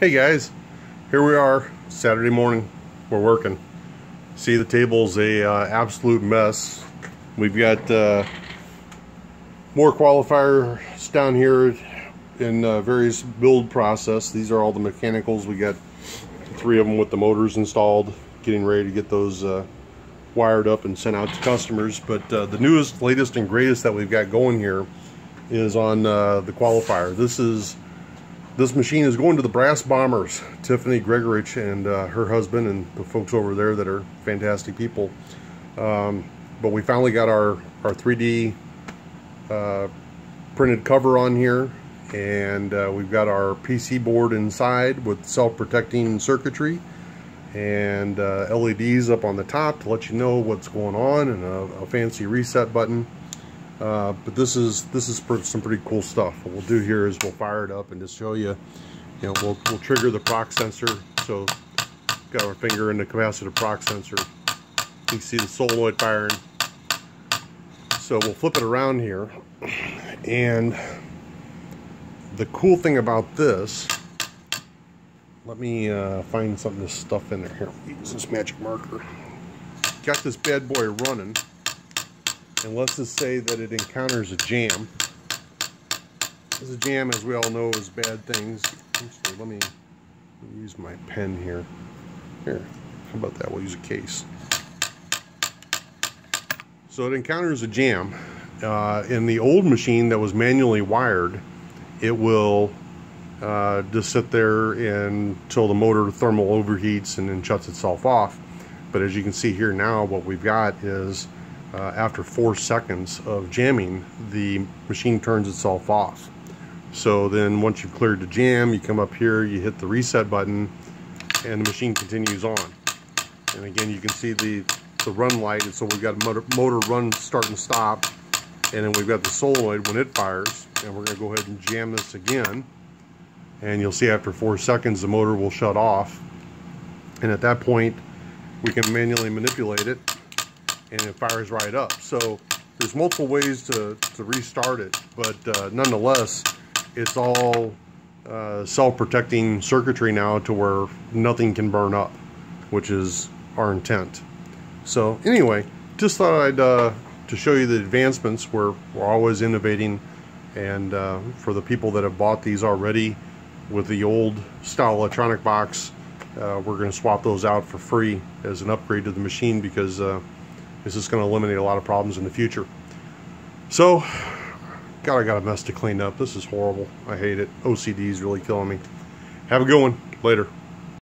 Hey guys, here we are, Saturday morning, we're working. See the table's a uh, absolute mess. We've got uh, more qualifiers down here in uh, various build process. These are all the mechanicals. We got three of them with the motors installed, getting ready to get those uh, wired up and sent out to customers. But uh, the newest, latest, and greatest that we've got going here is on uh, the qualifier. This is this machine is going to the Brass Bombers, Tiffany Gregorich and uh, her husband and the folks over there that are fantastic people. Um, but we finally got our, our 3D uh, printed cover on here and uh, we've got our PC board inside with self-protecting circuitry and uh, LEDs up on the top to let you know what's going on and a, a fancy reset button. Uh, but this is this is some pretty cool stuff. What we'll do here is we'll fire it up and just show you, you know, we'll, we'll trigger the prox sensor. So got our finger in the capacitive prox sensor. You can see the solenoid firing. So we'll flip it around here. And the cool thing about this, let me uh, find something to stuff in there. Here, use this magic marker. Got this bad boy running and let's just say that it encounters a jam. Because a jam, as we all know, is bad things. Actually, let me use my pen here. Here, how about that? We'll use a case. So it encounters a jam. Uh, in the old machine that was manually wired, it will uh, just sit there until the motor thermal overheats and then shuts itself off. But as you can see here now, what we've got is uh, after four seconds of jamming, the machine turns itself off. So then once you've cleared the jam, you come up here, you hit the reset button, and the machine continues on. And again, you can see the, the run light, and so we've got motor, motor run start and stop, and then we've got the solenoid when it fires, and we're gonna go ahead and jam this again. And you'll see after four seconds, the motor will shut off. And at that point, we can manually manipulate it and it fires right up. So there's multiple ways to, to restart it, but uh, nonetheless, it's all uh, self-protecting circuitry now to where nothing can burn up, which is our intent. So anyway, just thought I'd uh, to show you the advancements. We're, we're always innovating, and uh, for the people that have bought these already with the old style electronic box, uh, we're going to swap those out for free as an upgrade to the machine because this is going to eliminate a lot of problems in the future. So, God, I got a mess to clean up. This is horrible. I hate it. OCD is really killing me. Have a good one. Later.